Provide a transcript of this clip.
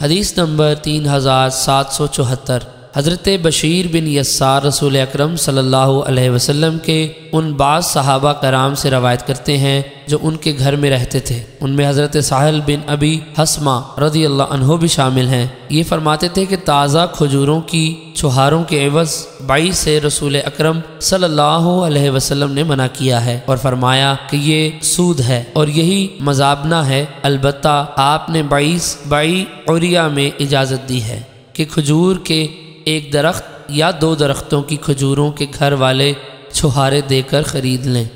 हदीस नंबर तीन हज़ार सात सौ चौहत्तर। हज़रत बशीर बिन यसार रसूल अक्रम सल्लल्लाहु के उन बाज़ सहाबा कराम से रवायत करते हैं, जो उनके घर में रहते थे। उनमें हज़रत साहल बिन अबी हसमा रदी अल्लाह भी शामिल हैं। ये फरमाते थे कि ताज़ा खजूरों की छुहारों के एवज़ बाईस से रसूल अक्रम सल्लल्लाहु ने मना किया है और फरमाया कि ये सूद है और यही मजाबना है। अलबत् आपने बाईस बाई औरिया में इजाज़त दी है कि खजूर के एक दरख्त या दो दरख्तों की खजूरों के घर वाले छुहारे देकर ख़रीद लें।